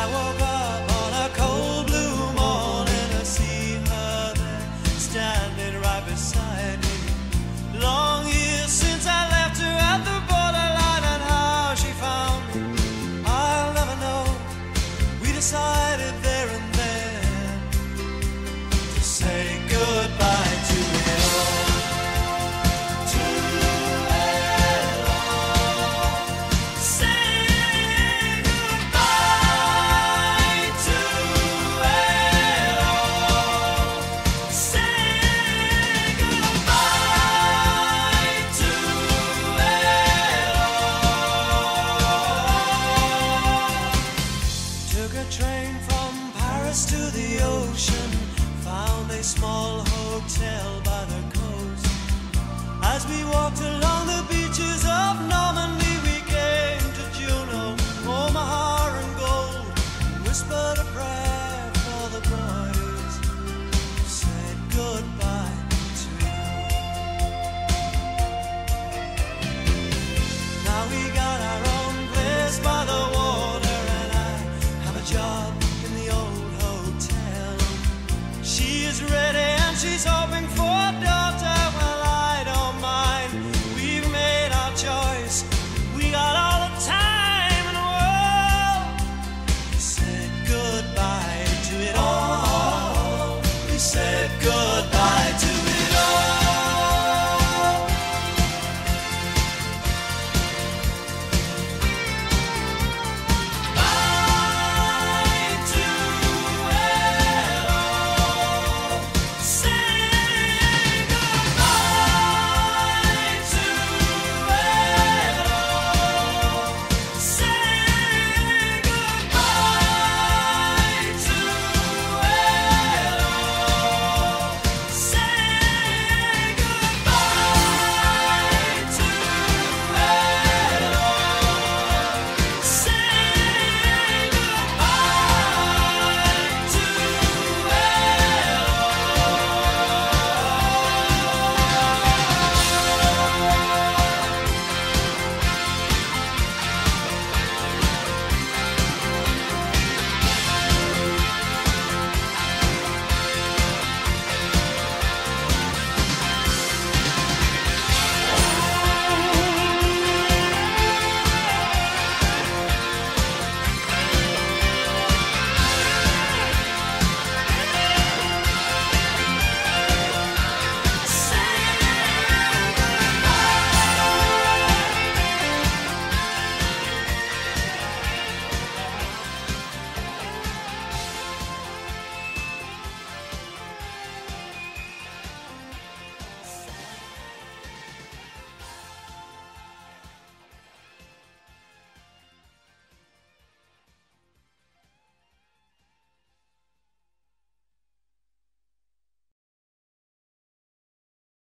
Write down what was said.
I won't small hotel by the coast. As we walked along